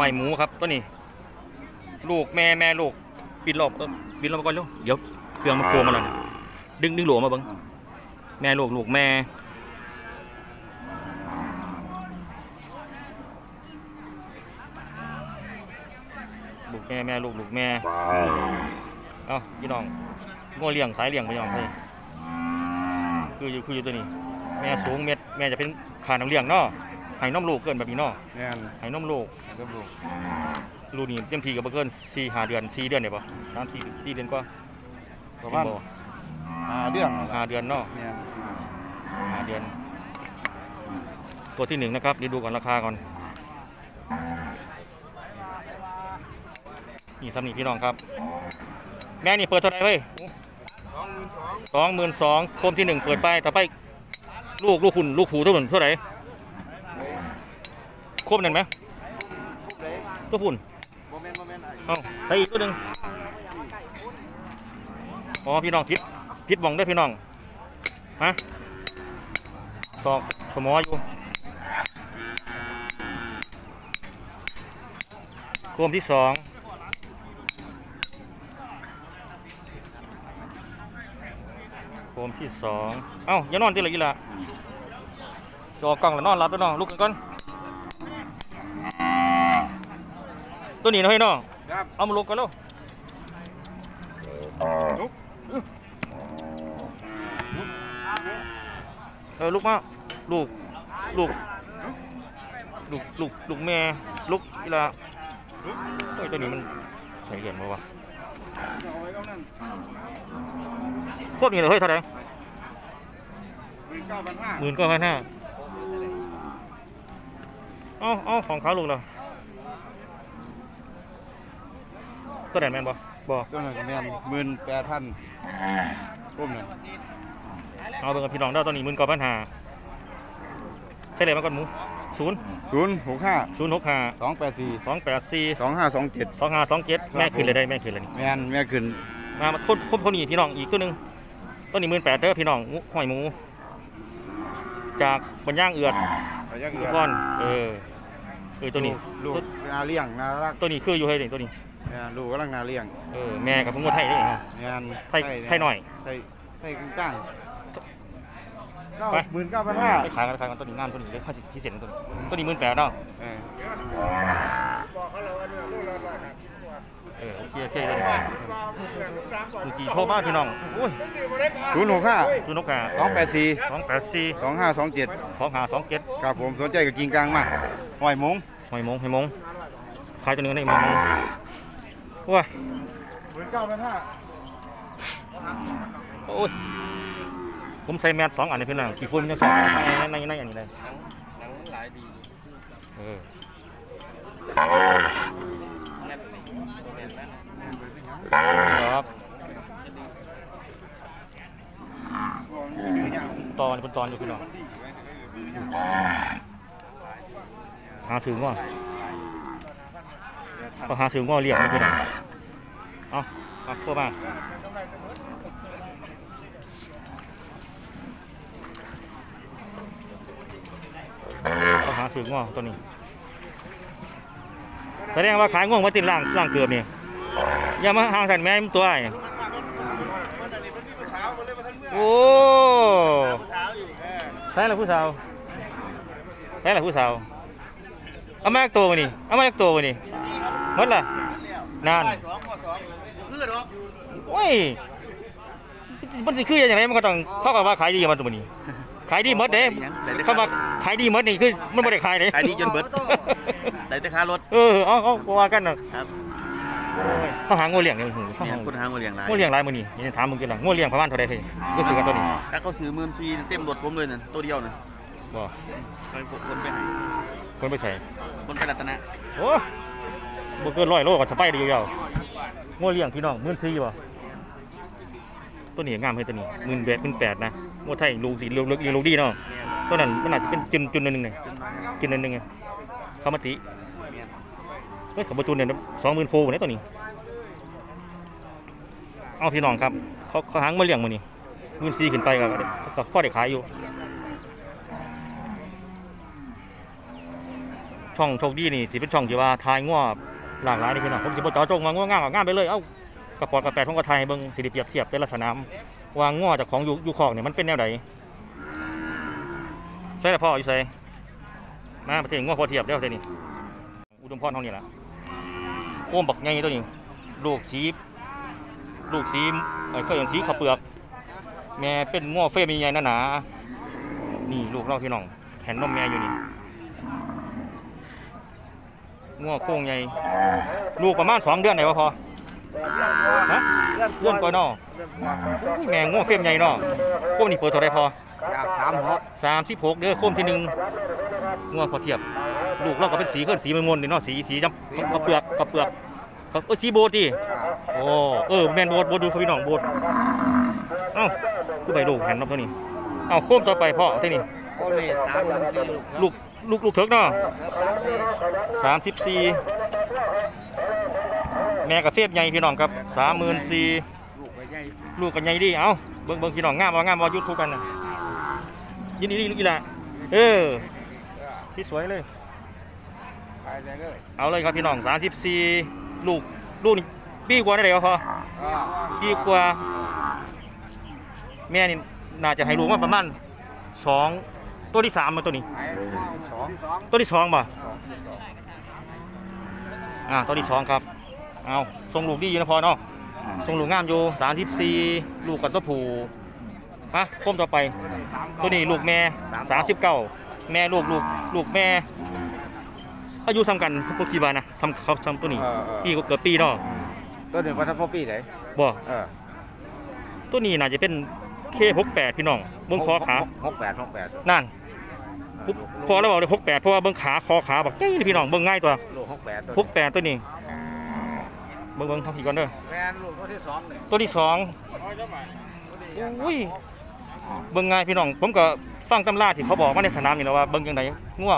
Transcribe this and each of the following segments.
หอยหมูครับตัวนี้ ลูกแม่แม่ลูกบินรอบเออบินรอบก่อนเร็วเดี๋ยวเครื่องมันโกงมาแล้วเนี่ยดึงดึงหลวมาบิ้งแม่ลูกลูกแม่ลูกแม่แม่ลูกลูกแม่เอ้าพี่น้องง้อเลี้ยงสายเลี้ยงพี่น้องเฮ้ยคืออยู่คืออยู่ตัวนี้ แม่สูงเม็ดแม่จะเป็นขาน้ำเลี้ยงเนาะ ให้น้ำลูกเกินแบบนี้เนาะแม่นให้น้ำลูกครับลูกลูกนี่เต็มทีกับเกินสี่ห้าเดือนสี่เดือนเนี่ยปะสามสี่สี่เดือนกว่าประมาณบ่ห้าเดือนนั่นห้าล่ะเดือนเนาะแม่นห้าเดือน ตัวที่หนึ่งนะครับเดี๋ยวดูก่อนราคาก่อน นี่สำนีพี่น้องครับ แม่นี่เปิดเท่าไหร่เว้ยสองหมื่นสองโคมที่หนึ่งเปิดไปต่อไป ลูกลูกคุณลูกผูเท่าไหร่เท่าไหร่ โคมนั่นไหมตัวพุ่นโมเมนต์โมเมนต์เอาใส่อีกตัวหนึ่งอ๋อพี่น้องพิษพิษบองได้อพี่น้องฮะตอกสมออยู่โคมที่สองโคมที่สองเอ้าอย่านอนที่ละอีละจอกล้องแล้วนอนรับแล้วเนาะลุกกันก่อน ตัวนี้เนาะเฮ้ยเนาะครับเอามาลุกกันแล้วลุกเออลุกมาลูกลูกลูกลูกลูกแม่ลูกอีหละเฮ้ยตัวนี้มันใส่เหรียญมาวะเอาไว้ก็นั่นควบนี้เลยเฮ้ยเท่าไหร่หมื่นเก้าพันห้าหมื่นก็พันห้าเอ้าเอ้าของเขาลูกเหรอ ตัวไหนแมนบ่บ่ตัวนั้นก็แม่นหมื่นแปดพันก้มนั่นเอาเบิ่งกับพี่น้องเด้อตัวนี้หมื่นก็พันห้าใส่เลยมาก่อนหมูศูนย์ศูนย์หกห้าศูนย์หกห้าสองแปดสี่สองแปดสี่สองห้าสองเจ็ดสองห้าสองเจ็ดแม่คืนเลยได้แม่คืนเลยนี่แม่นแม่ขึ้นมามาคนคนคนนี้พี่น้องอีกตัวหนึ่งตัวนี้หมื่นแปดเด้อพี่น้องหมูหอยหมู จากบนย่างเอือดเอายังเหลืทุอกก้อน เออเออตัวนี้ลูกตัวนาเลี้ยงน่ารัก ตัวนี้คืออยู่เฮ้ยนี่ตัวนี้แม่น ลูกกำลังนาเลี้ยงเออแม่กับพุ่งไทยได้ฮะแม่นไทยไทยหน่อยไทยไทยกลางเก้าไปหมื่นเก้าพันห้าไปขายกันขายกันตัวนี้งามตัวนี้เลยค่าสิพิเศษตัวนี้ตัวนี้หมื่นแปดเนาะเออเออโอเคโอเคเลยเมื่อกี้โทรมาพี่น้องอุ้ยศูนย์หกห้าศูนย์นกกาสองแปดสี่สองแปดสี่สองห้าสองเจ็ดสองห้าสองเจ็ดครับผมสนใจกับกิงกลางมาหอยมงหอยหมงหอยหมงขายตัวหนึงกันได้หอยหมง ว้าหมื่นเก้าพันห้าโอ้ยผมใส่แมสสองอันเลยพี่น้องกี่คนมันยังสองในในในอันนี้เลยเออครับตอนเป็นตอนอยู่พี่น้องหาซื้อว่า ก็หาซื้อว่าเรียกนะพี่น้องเอาเอาพวกมาเขาหาซื้อง่วงตัวนี้ แสดงว่าขายง่วงมาติดล่างล่างเกือบนี่อย่ามาห่างสันแม่มันตัวไอ้โอ้ใช่ละผู้สาวใช่ละผู้สาวเอามาจากตัวมานี่เอามาจากตัวมานี่ หมดละนานโอ้ยมันสิคืออย่างไรมันก็ต้องเขากับว่าขายดีมาตัวนี้ ขายดีหมดเด้เขามาขายดีหมดนี่คือมันไม่ได้ขายเด้ขายดีจนเบิดได้แต่ค่ารถเออเอาเอาบ่ว่ากันน่ะครับโอ้ยเขาหางูเลี้ยงเลยหูเขาเนี่ยหาคนหางมาเลี้ยงหลายงูเลี้ยงหลายมื้อนี้นี่ถามมึงกินล่ะงูเลี้ยงประมาณเท่าใดเฮ้ยก็ซื้อกันตัวนี้ถ้าเขาซื้อหมื่นซีเต็มรถผมเลยนั่นตัวเดียวนั่นบ่ไปคนไปให้คนไปใส่คนไปรัตนะโอ้ บ่เกิน100โลก็สบายดีอยู่แล้วงูเลี้ยงพี่น้อง14,000บ่ตัวนี้งามเฮ้ยตัวนี้18 18นแปดนะงูไทยลูกสิลูกลูกลูกดีเนาะตัวนั้นมันอาจจะเป็นจุนจุนนหนึงนี่จนมาจุนนหนึงไงเขามติเมีเฮ้ยขบจุนเนี่ย20,000โฟนี่ตัวนี้เอาพี่น้องครับเขาเขาหางมาเลี้ยงมานี่เงินซีขึ้นไปก็ก็พ่อได้ขายอยู่ชช่องโชคดีนี่สิเป็นช่องที่ว่าทายง้อ หลากหลายนี่พี่น้องผมสิบ่เจาะจงว่าง้องามกับงามไปเลยเอ้ากระปอดกระแปดผมก็ทยเบิ่งสิได้เปรียบเทียบแต่ละสนามว่าง้อจากของอยู่อยู่คอกเนี่ยมันเป็นแนวใดใช่ละพ่ออยู่ใส่มาประเทศง้อพอเทียบเด้ประเทศนี้อุดมพรเท่านี้ล่ะโอ้มบักใหญ่ตัวนี้ลูกสีลูกสีเอ้ยเคยเห็นสีขาวเปลือก แม่เป็นง้อเฟรมใหญ่ๆหนานี่ลูกเราพี่น้องแผ่นนมแม่อยู่นี่ ง้อโค้งใหญ่ลูกประมาณสองเดือนไหนวะพอฮะเดือนกว่าเนอแม่ง้อเฟรมใหญ่เนอโค้งนี่เปิดเท่าไรพออยากสามหกสามสิบหกเด้อโค้งที่หนึ่งง้อพอเทียบ ลูกเราก็เป็นสีเคลื่อนสีมันมนๆนี่เนาะสีสีจำกระเปลือกกระเปลือกกระเออสีโบดดิโอ้เออแมนโบดโบดดูครับพี่น้องโบดเอ้าคือใบลูกแผ่นนกตัวนี้เอ้าโค้งต่อไปพ่อที่นี่โอ้นี่สามหนึ่งสี่ลูก ลูกลูกเถิกเนาะสามสิบสี่แม่กับเฟียบใหญ่พี่น้องครับสามหมื่นสี่ลูกไปใหญ่ลูกกันใหญ่ดิเอ้าเบิ่งเบิ่งพี่น้องงามว่างามว่ายุดทุกกันนะยินดีดีลูกอีละเออที่สวยเลย เอาเลยครับพี่น้องสามสิบสี่ลูกลูกนี่ปีกว่าได้เลยวพอปีกว่า แม่นี่น่าจะให้ลูกมาประมาณสอง ตัวที่สามมาตัวนี้ไปสองสองตัวที่สองป่ะอ่าตัวที่สองครับเอาทรงลูกดีอยู่นะพอเนาะทรงลูกงามอยู่สามสิบสี่ลูกกับตัวผู้มาคมต่อไป ตัวนี้ลูกแม่สามสิบเก้าแม่ลูกลูกลูกแม่ อายุซ้ำกันพวกสีบานะซ้ำเขาซ้ำตัวนี้เออเออปีก็เกิดปีเนาะตัวหนึ่งพันธพปีไหนบ่เออตัวนี้น่าจะเป็นเคหกแปดพี่น้องเบิ้งคอขาหกแปดหกแปดนั่นปุ๊บ พอแล้วบอกเลยหกแปดเพราะว่าเบิ้งขาคอขาบักเอ้ยพี่น้องเบิ้งง่ายตัวลูกหกแปดตัวหกแปดตัวนี้เบิ้งเบิ้งทำทีก่อนเด้อแฟนลูกตัวที่สองเลยตัวที่สองอุ้ยเบิ้งง่ายพี่น้อง ผมก็ฟังตำราที่เขาบอกมาในสนามนี่แหล้วว่าเบิ้งยังไงงัว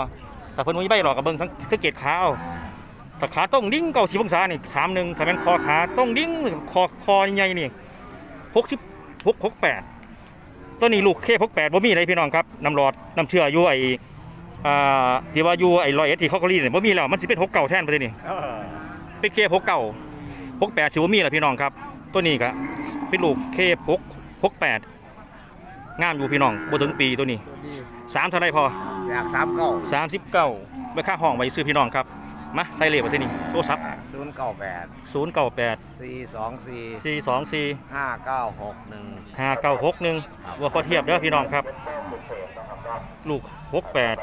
แต่เพิ่นมีใบหรอกกับเบิ้งสังสังเกตขาเอาแต่ขาต้องดิ้งเก้าสิบองศานี่สามหนึ่งถ้าเป็นคอขาต้องดิ้งคอคอใหญ่ๆนี่หกสิบหกหกแปด ตัวนี้ลูกเคหกแปดบ่มีอะไรพี่น้องครับน้ำหลอดน้ำเชื่ออยู่ไออ่าที่ว่าอยู่ไอ้ร้อยเอ็ดที่เขาก็รีดเนี่ยบ่มีแล้วมันสิเป็นหกเก่าแทนไปเลยนี่เออเป็นเคหกเก่าหกแปดสิวมีแหละพี่น้องครับ ตัวนี้ก็เป็นลูกเคหกหกแปดงามอยู่พี่น้องบ่ถึงปีตัวนี้สามเท่าไรพออยากสามเก้าสามสิบเก้าไปค่าห้องไว้ซื้อพี่น้องครับมาใส่เลขไว้ที่นี่โทรศัพท์ ศูนย์เก้าแปดศูนย์เก้าแปดสี่สองสี่สี่สองสี่ห้าเก้าหกหนึ่งห้าเก้าหกหนึ่งวัวพอเทียบเด้อพี่น้องครับ ลูกหกแปด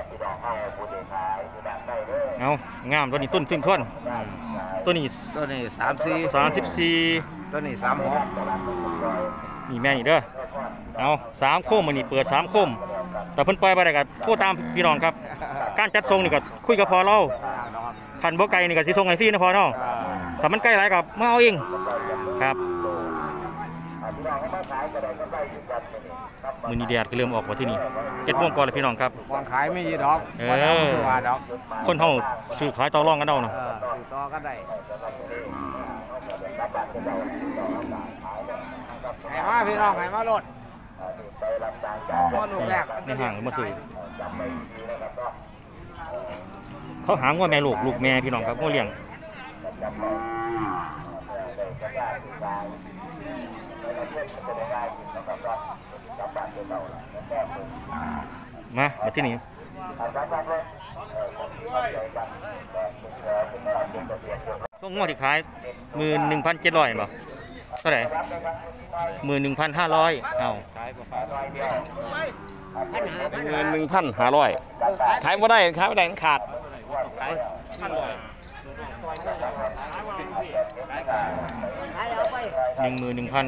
เอางามตัวนี้ต้นทึ่งท่อนตัวนี้ตัวนี้สามสี่สามสิบสี่ตัวนี้สามหกนี่แม่นี่เด้อเอาสามโคมมันนี่เปิดสามโคมแต่เพิ่นปล่อยไปได้ก็โทรตามพี่น้องครับ การจัดทรงนี่ก็คุยกับพอเรา ขันบ่ไกลนี่ก็สิส่งให้ฟรีนะพอเนาะถ้ามันใกล้หลายก็มาเอาเองครับมือนี้แดดก็เริ่มออกว่าที่นี่เจ็ดโมงก่อนเลยพี่น้องครับวางขายไม่ยีดอกเออวันเอาสุวาดอกคนเฮาซื้อขายต่อรองกันเอาเนาะเออสื่อต่อก็ได้ให้มาพี่น้องให้มาโลดมาลูกแรกในห้างมาซื้อ เขาหางว่าแม่ลูกลูกแม่พี่น้องครับงัวเลี้ยงมามาที่นี่ส่งงวดที่ขายหมื่นหนึ่งพันเจ็ดร้อยบ่เท่าไหร่หมื่นหนึ่งพันห้าร้อยเอาเงินหนึ่งพันห้าร้อยขายไม่ได้ขายไม่ได้มัน ขาดหนึ่งหมื่นหนึ่งพัน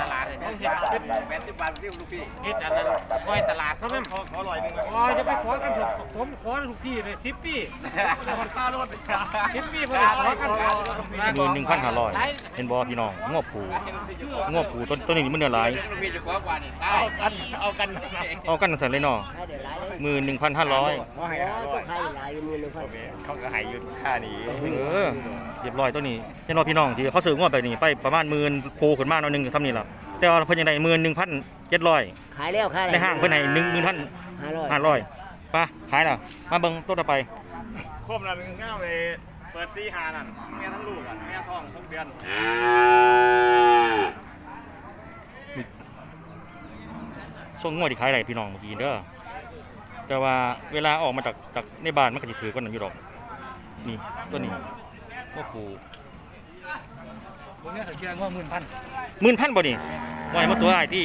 ตลาด เนี่ยเขาเห็ดเป็นแปดสิบบาทเรียกลูกพี่เห็ดอันนั้นคอยตลาดเขาไม่ขอขอลอยหนึ่งขอจะไปขอกันเถอะผมขอทุกที่เลยสิบปีคนตาลดสิบปีพอดีขอกันหมื่นหนึ่งพันห้าร้อยเป็นบอพี่น้องงวผูงวผูต้นต้นนี้มันเนื้อหลายลูกพี่จะขอกว่านี่เอากันเอากันเอากันใส่เลยเนาะหมื่นหนึ่งพันห้าร้อยเขาก็ใหายอยู่ค่านี้เออเรียบร้อยตัวนี้เห็นว่าพี่น้องที่เขาซื้องวดไปนี่ไปประมาณหมื่นโพขึ้นมาหน่อยหนึงทำนี่แหละ แต่ว่าเพิ่นยังได้หมื่นหนึ่งพันเจ็ดร้อยขายแล้วขายแล้วในห้างเพิ่นให้หนึ่งหมื่นพันห้าร้อยห้าร้อยไปขายแล้วมาเบิ่งตัวต่อไปคมนั่นง่ายไปเปิดซีหานั่นแม่ทั้งลูกอะแม่ท้องหกเดือนส่งงวดที่ขายได้พี่น้องเมื่อกี้เด้อแต่ว่าเวลาออกมาจากจากในบ้านมันก็จะถือกว่านั้นอยู่ดอกนี่ตัวนี้ก็ปู พวกนี้เขาเชื่อว่าหมื่นพันหมื่นพันบ่นี่ไหวมาตัวไอ้ที่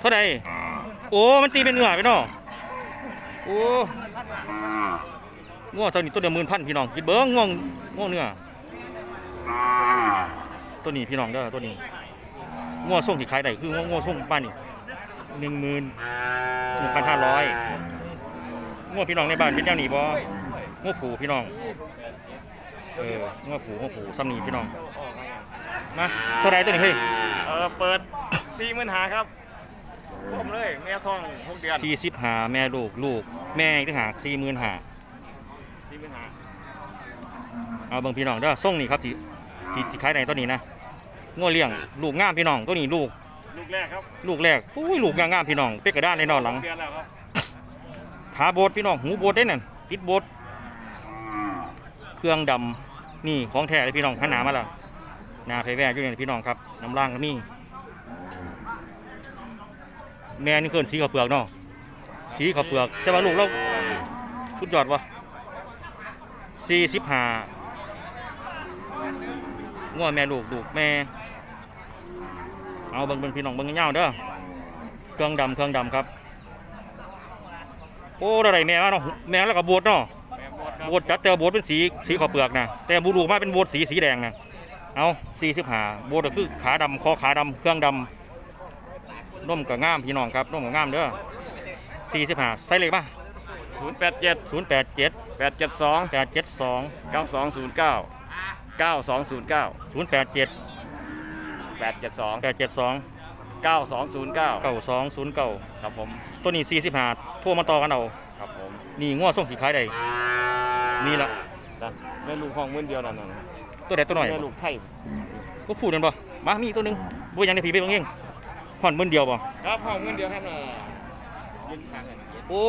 เท่าใดโอ้ มันตีเป็นเนื้อไปเนาะโอ้ง่วงตัวนี้ตัวเดียวหมื่นพันพี่น้องคิดเบิ้งง่วงง่วงเนื้อตัวนี้พี่น้องเด้อตัวนี้ง่วงส่งที่ขายได้คือง่วงง่วงส่งบ้านนี่หนึ่งหมื่นหนึ่งพันห้าร้อยง่วงพี่น้องในบ้านเป็นแนวนี้บ่ง่วงผูพี่น้องเออง่วงผูง่วงผูซ้ำนี่พี่น้อง มาเท่าไรตัวนี้เฮ้ยเออเปิดซีหมื่นหาครับคมเลยแม่ท้องหกเดือนสี่สิบหาแม่ลูกลูก แม่อีกต่างหากสี่หมื่นหาซีหมื่นหาเอาเบิ่งพี่น้องเด้อส่งนี่ครับที่ที่ที่ขายในตัวนี้นะง้อเลี้ยงลูกงามพี่น้องตัวนี้ลูก ลูกแรกครับลูกแรกอุ้ยลูกงามงามพี่น้องเป็กกระด้านในนอนหลังเดือนแล้วครับขาโบดพี่น้องหูโบดได้นั่นติดโบดเครื่องดำนี่ของแท้เลยพี่น้องหันหนามาและห นาไผแว่อยู่นี่พี่น้องครับน้ำล่างก็มีแม่นี่เกินสีขาวเปลือกเนาะสีขาวเปลือกแต่ว่าลูกเราสุดยอดวะสี่สิบห้าง้อแม่ลูกลูกแม่ เอาเบิ่งเบิ่งพี่น้องเบิ่งเงาเด้อเครื่องดำเครื่องดำครับโอ้อะไรแม่มาเนาะแม่แล้วก็บวชเนาะแม่หมดครับวชจัดแต่ว่าบวชเป็นสีสีขาวเปลือกนะแต่บูรูมาเป็นบวชสีสีแดงนะ เอาสี่สิบห้าบวชก็คือขาดำคอขาดำเครื่องดำน่มกับง่ามพี่น้องครับน่มกับง่ามเด้อสี่สิบห้าใส่เลยป่ะศูนย์แปดเจ็ดศูนย์แปดเจ็ดแปดเจ็ดสองแปดเจ็ดสองเก้าสองศูนย์เก้าเก้าสองศูนย์เก้าศูนย์แปดเจ็ดแปดเจ็ดสองแปดเจ็ดสองเก้าสองศูนย์เก้าเก้าสองศูนย์เก้าครับผมตัวนี้สี่สิบห้าโทรมาต่อกันเอาครับผมนี่ง้อส่งสีขายได้นี่ละแม่ลูกห้องมื่นเดียวนั่นน่ะ ตัวไหนตัวหน่อยแม่ลูกไทยก็พูดกันบ่มามีอีกตัวหนึงบ่ยังในผีไปบางเองผ่อนหมื่นเดียวบ่ ครับห้องมื่นเดียวครับน่ะยืนข้างกันโอ้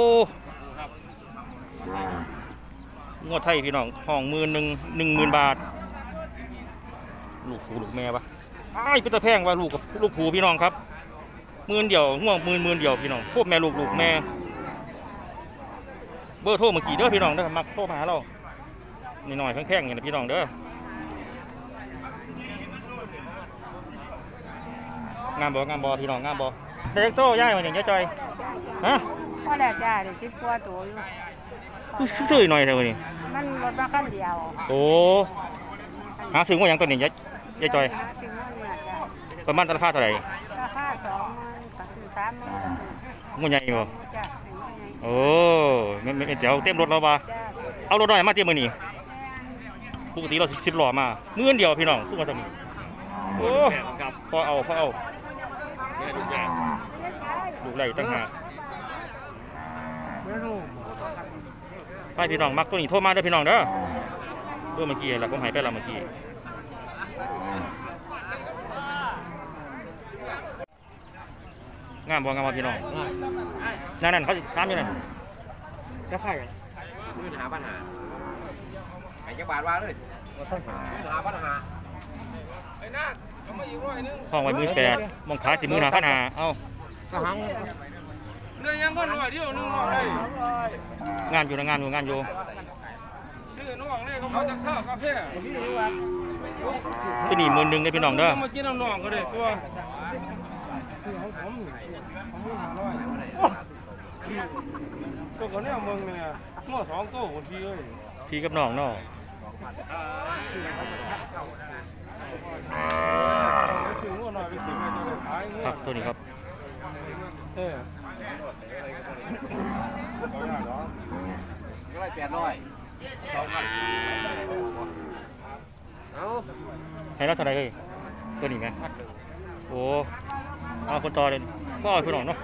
งวดไทยพี่น้องห้องหมื่นหนึ่งหนึ่งหมื่นบาท ลูกผูลูกแม่ปะอ้ายเป็นตะแพงว่าลูกกับลูกผูพี่น้องครับหมื่นเดียวง่วงหมื่นหมื่นเดียวพี่น้องพวกแม่ลูกลูกแม่ เบอร์โทรเมื่อกี้เด้อพี่น้องเด้อมักโทรมาหาเรานี่หน่อยแพงๆอย่างนี้นะพี่น้องเด้อ งามบ่งามบ่พี่น้องงามบ่เด็กโตย่ายมาอย่างเงี้ยจอยฮะพอแล้วจ้าได้สิบกว่าตัวอยู่คือซื้อหน่อยเท่านี้มันรถมาคันเดียวโอ้หาซื้อมาอย่างตัวนี้ยายยายจอยหาถึงว่าเนี่ยจ้าประมาณราคาเท่าไหร่ราคาสองหมันก็คือสามหมันก็คืองูใหญ่บ่จ้าถึงว่าไงโอ้ไม่ไม่เดี๋ยวเต็มรถเราบ่จ้าเอารถหน่อยมาเต็มมือนี่ปกติเราสิบล้อมาหมื่นเดียวพี่น้องสู้มาทำไมโอ้พอเอาพอเอา ลูกไหลตั้งหากไปพี่น้องมักตัวนี้โทรมาเด้อพี่น้องเด้อเออเมื่อกี้แหละผมใหายไปแล้วเมื่อกี้งามบ่งามบ่พี่น้องนั่นนั่นเขาสิตามอยู่นั่นจะใครมือหาปัญหาไอ้จังบาทว่าเลยหาปัญหาไอ้นา เขามาอยู่ร้อยนึงห้องไว้มือแปดมองขาสิมือหาพันหาเอ้าก็หังเรื่องยังก็ร้อยเดียวนึงร้อยงานอยู่นะงานอยู่งานอยู่ชื่อน้องเลยเขามาจากเช้ากาแฟที่นี่หมื่นหนึ่งได้พี่น้องเด้อมากินน้ำนองก็ได้ตัวตัวคนนี้มึงเนี่ยหม้อสองโต๊ะคนพี่เอ้ยพี่กับน้องเนาะ ครับตัวนี้ครับเออร้อยแปดร้อยสองพันเอาให้เราเท่าไหรเอ้ยตัวนี้ไหมโอ้เอาคนต่อเลยก็เอาพี่น้องเนาะ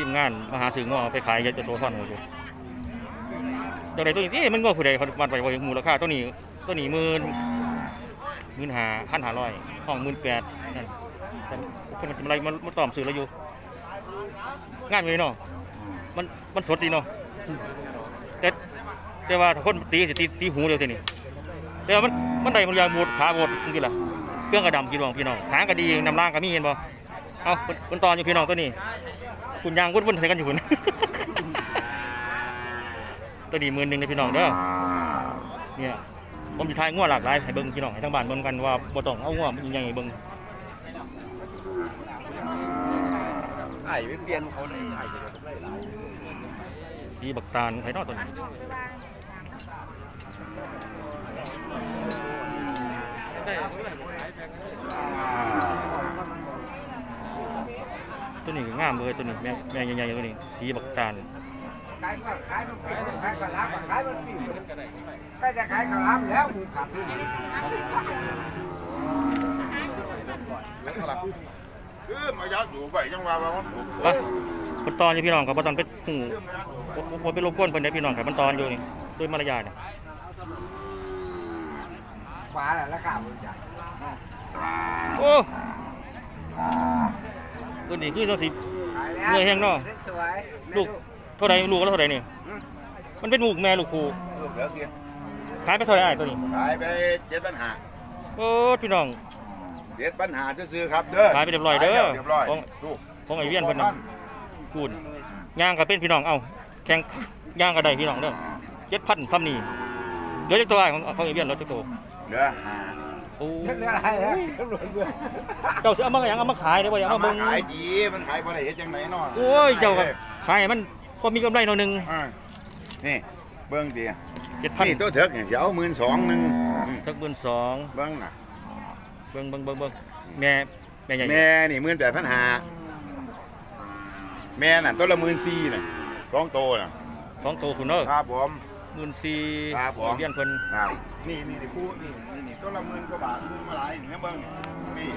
ทีมงานมาหาซื้อง้อเอาไปขายยะโสธรหมดอยู่เดี๋ยวไหนตัวนี้เอ๊ะมันง้อผู้ใดเขามันไปว่ามูลค่าตัวนี้ตัวนี้หมื่นหมื่นห้าพันหาร้อยห้องหมื่นแปดนั่นแต่คนมันอะไรมันมันตอมสื่อเราอยู่งานเลยเนาะมันมันสดดีเนาะแต่แต่ว่าคนตีสิตีตีหูเดียวทีนี่แต่ว่ามันมันได้มันยางบูดขาบูดจริงๆล่ะเครื่องกระดำพี่น้องพี่น้องหางก็ดีน้ำล่างก็มีเห็นบ่ เอาเพิ่นเพิ่นตอนอยู่พี่น้องตัวนี้ คุณยางวุ่นวุ่นใส่กันอยู่คุณ ตัวนี้หมื่นหนึ่งนะพี่น้องเด้อเนี่ยผมจะทายง่วหลากหลายให้เบิ่งพี่น้องให้ทั้งบ้านเบิ่งกันว่าบ่ต้องเอาง่วมันยังไงเบิ่งไอ้ไม่เปลี่ยนเขาเลยไอ้สีบักตาลไผนอตัวนี้ งามเลยตัวนี้แม่แม่ใหญ่ๆตัวนี้สีบักตาลขายก็ขายมันปีขายก็รับขายมันปีก็จะขายก็รับแล้วหมูขาดทุนคือมายาสูบไปยังว่าว่ามันถูกไปคนตอนอยู่พี่น้องครับบ่ต้องไปหูบ่บ่บ่ไปรบกวนเพิ่นได้พี่น้องครับมันตอนอยู่นี่ด้วยมารยาทนี่ขาแหละราคาบริจาคโอ้ ตัวนี้คือจังสิขายแล้วเหนื่อยแห้งเนาะสวยลูกเท่าใดลูกก็เท่าใดนี่มันเป็นลูกแม่ลูกครูลูกเหลือเกินขายไปเท่าไหร่อ้ายตัวนี้ขายไปเจ็ดปัญหาโอ้พี่น้องเจ็ดปัญหาซื้อๆครับเด้อขายไปเรียบร้อยเด้อขายเรียบร้อยของลูกของไอเวียนเพิ่นน่ะคูณย่างก็เป็นพี่น้องเอ้าแข่งย่างก็ได้พี่น้องเด้อ7,000ซ้ำนี่เหลือจักตัวอ้ายของของไอเวียนเหลือจักตัวเหลือหา โอ้เรื่องอะไรฮะตำรวจเบื่อเจ้าสิเอามาหยังเอามาขายได้บ่เอาเอามามาเบิ่งขายดีมันขายบ่ได้เฮ็ดจังไหนเนาะโอ้ยเจ้าก็ขายให้มันพอมีกำไรหน่อยหนึงอ่านี่เบิ่งดิ7,000นี่ตัวเถิกนี่สิเอาหมื่นสองหนึ่งอืมทักเบิ่นสองเบิ่งน่ะเบิ่งเบิ่งเบิ่งเบิ่งแม่แม่ใหญ่แม่นี่หมื่นแปดพันหาแม่น่ะตัวละหมื่นสี่น่ะสองโตวน่ะสองตัวคุณเด้อครับผม14,000ครับผมไอเวียนเพิ่นครับ นี่นี่นี่ผู้นี่นี่นี่ตัวละหมื่นกว่าบาทหมื่นมาหลายนี่เบิ่งนี่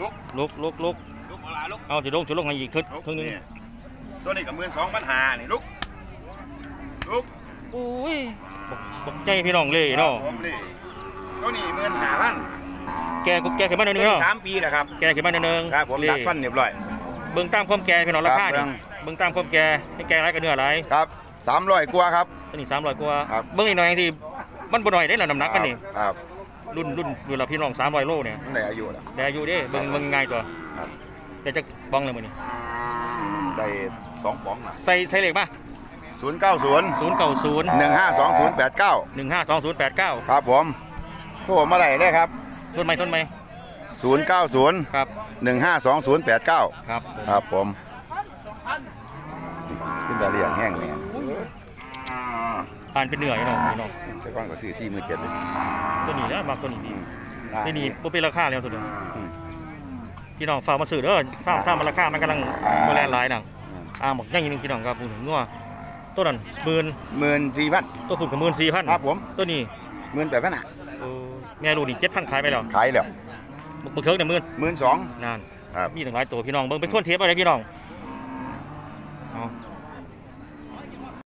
ลุกลุกลุกลุกลุกมาหลายลุกเอาสิลงสิลงให้อีกทึกลุกทึกหนึงนี่ตัวนี้กับหมื่นสองพันหานี่ลุกลุกอุ้ยตกตกใจพี่น้องเลยเนาะครับผมนี่ตัวนี้หมื่นหาพันแกก็แกขึ้นมาหน่อยหนึงเนาะสามปีแล้วครับแกขึ้นมาหน่อยหนึงครับผมเล่ดัดฟันเรียบร้อยเบิ่งตามความแกพี่น้องราคาครับนี่เบิ่งตามความแกให้แกหลายก็เนื้อหลายครับสามร้อยกว่าครับตัวนี้300กว่าครับเบิ่งอีกหน่อยที่ มันบ่น้อยได้ล่ะน้ำหนักกันนี่ครับรุ่นรุ่นรุ่นละพี่น้อง300โลเนี่ยมันได้อายุแล้วได้อายุเด้เบิ่งเบิ่งง่ายตัวครับแต่จะบ้องเลยมื้อนี้ได้สองป๋องนะใส่ใส่เลขมาศูนย์เก้าศูนย์090หนึ่งห้าสองศูนย์แปดเก้า152089ครับผมโทรมาได้เลยครับต้นไม้ต้นไม้ศูนย์เก้าศูนย์ครับหนึ่งห้าสองศูนย์แปดเก้าครับครับผมขึ้นตาเลียงแห้งเนี่ย อ่านเป็นเหนื่อยเนาะพี่น้องแต่ก่อนก็สี่สี่หมื่นเจ็ดเลยตัวนี้แล้วมักตัวนี้ดีอ่าตัวนี้บ่เป็นราคาแล้วตัวนี้อืมพี่น้องฝากมาซื้อเด้อทราบทราบมันราคามันกำลังบ่แลนหลายนังอืมอ่าบอกยังอีกหนึงพี่น้องครับพูดถึงงัวตัวนั้นหมื่นหมื่นสี่พันตัวพุ่นก็หมื่นสี่พันครับผมตัวนี้หมื่นแปดพันอะเออแม่ลูกนี่เจ็ดพันขายไปแล้วขายแล้วบักเทิกเนี่ยหมื่นหมื่นสองนานครับมีถึงหลายตัวพี่น้องเบิ่งเป็นทวนเทปอะไรพี่น้อง